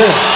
good.